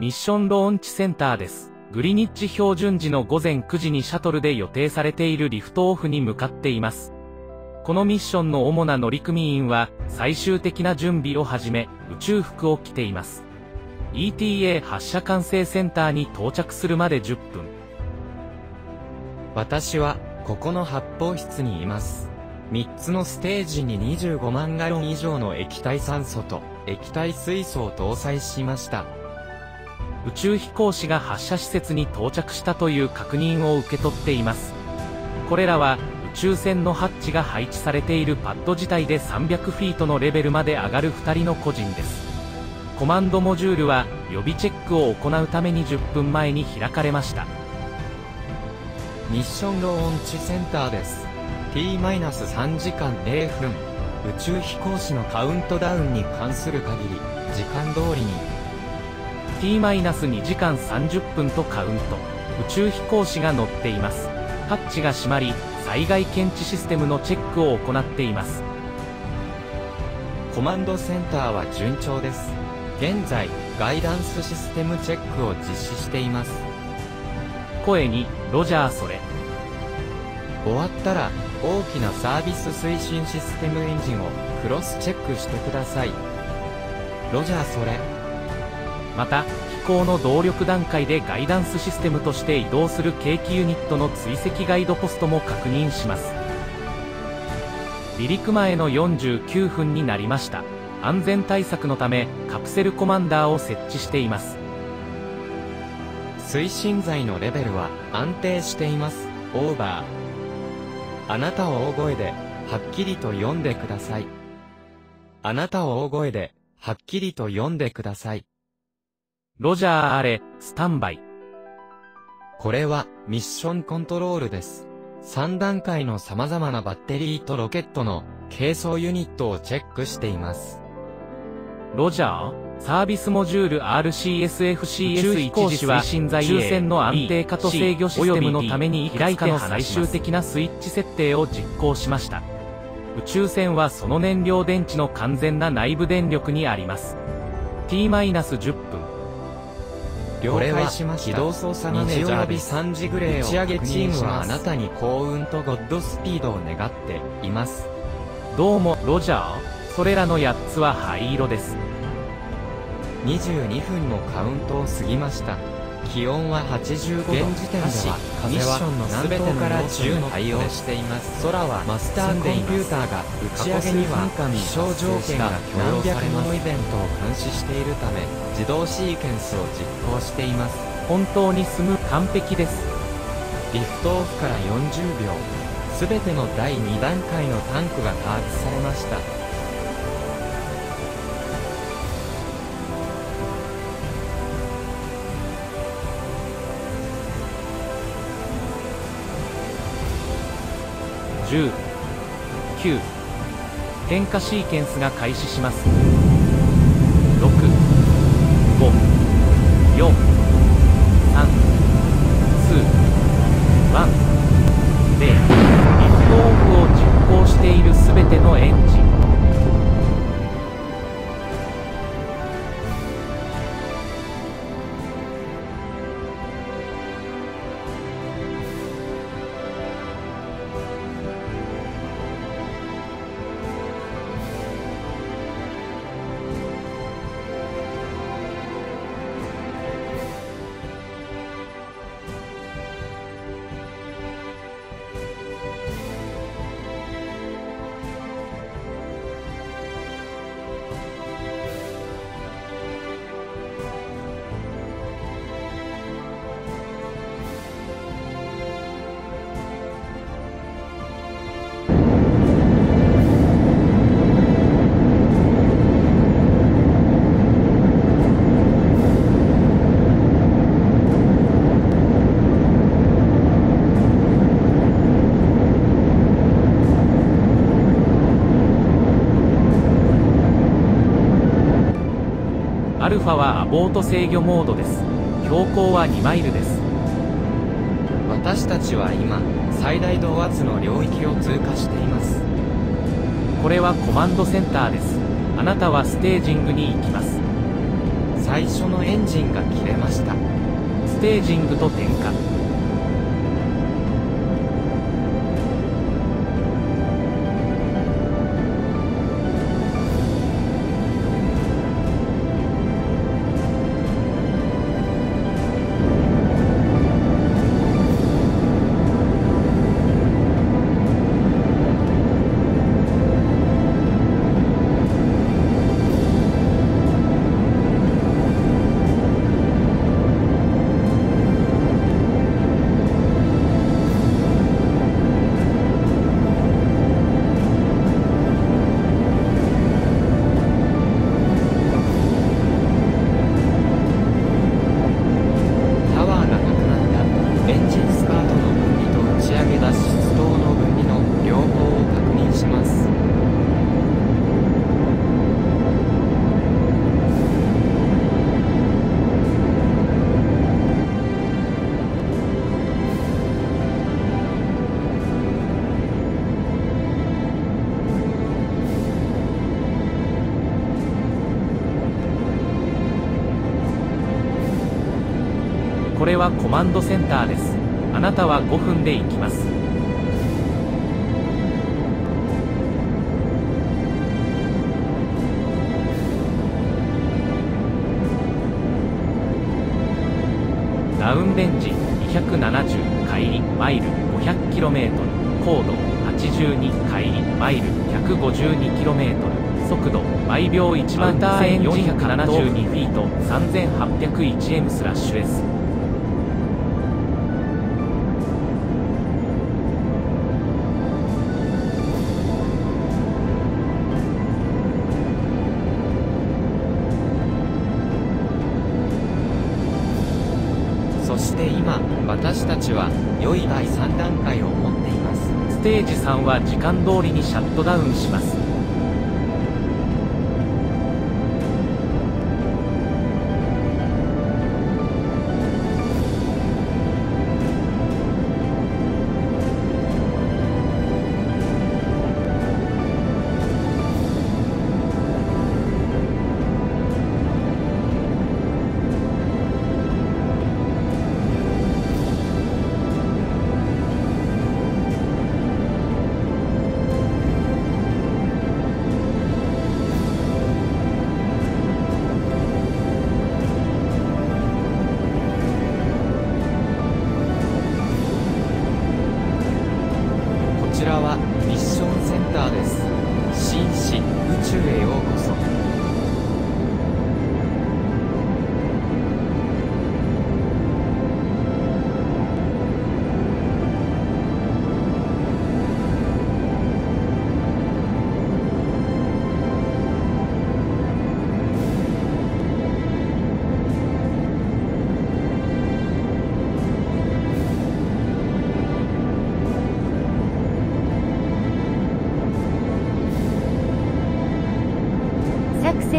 ミッションローンチセンターです。グリニッチ標準時の午前9時にシャトルで予定されているリフトオフに向かっています。このミッションの主な乗組員は、最終的な準備を始め、宇宙服を着ています。ETA 発射管制センターに到着するまで10分。私は、ここの発泡室にいます。3つのステージに25万ガロン以上の液体酸素と液体水素を搭載しました。宇宙飛行士が発射施設に到着したという確認を受け取っています。これらは、宇宙船のハッチが配置されているパッド自体で300フィートのレベルまで上がる2人の個人です。コマンドモジュールは、予備チェックを行うために10分前に開かれました。ミッションローンチセンターです。T-3 時間0分。宇宙飛行士のカウントダウンに関する限り、時間通りに T-2 時間30分とカウント。宇宙飛行士が乗っています。ハッチが閉まり、災害検知システムのチェックを行っています。コマンドセンターは順調です。現在、ガイダンスシステムチェックを実施しています。声に、ロジャーそれ。終わったら、大きなサービス推進システムエンジンをクロスチェックしてください。ロジャーそれ。また飛行の動力段階でガイダンスシステムとして移動する計器ユニットの追跡ガイドポストも確認します。離陸前の49分になりました。安全対策のためカプセルコマンダーを設置しています。推進剤のレベルは安定しています。オーバー。あなたを大声ではっきりと読んでください。あなたを大声ではっきりと読んでください。ロジャーあれ、スタンバイ。これは、ミッションコントロールです。3段階の様々なバッテリーとロケットの、軽装ユニットをチェックしています。ロジャーサービスモジュール RCSFCS1 時は、抽選の安定化と制御システムのために開いて最終的なスイッチ設定を実行しました。宇宙船はその燃料電池の完全な内部電力にあります。T-10 分。了解しました。機動操作マネージャーで3時グレーを打ち上げチームはあなたに幸運とゴッドスピードを願っています。どうも、ロジャー。それらの8つは灰色です。22分のカウントを過ぎました。気温は85度。現時点では、ミッションの全てから10の対応しています。空はマスターコンピューターが打ち上げには気象条件が何百ものイベントを監視しているため、自動シーケンスを実行しています。本当に済む完璧です。リフトオフから40秒。すべての第2段階のタンクが加圧されました。10、9、点火シーケンスが開始します。6543210、ルファはアボート制御モードです。標高は2マイルです。私たちは今最大動圧の領域を通過しています。これはコマンドセンターです。あなたはステージングに行きます。最初のエンジンが切れました。ステージングと点火はコマンドセンターです。あなたは5分で行きます。ダウンレンジ270帰りマイル 500km 高度82帰りマイル 152km 速度毎秒1万2472フィート。3801m スラッシュ S 良い第3段階を持っています。ステージ3は時間通りにシャットダウンします。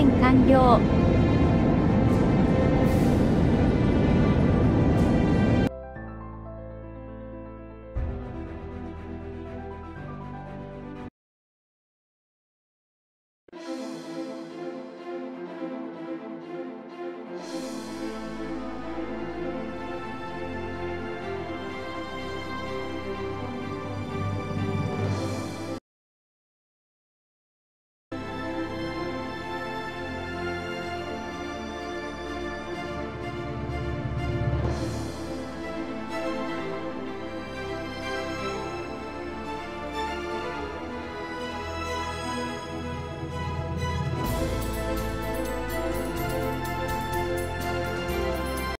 点完了。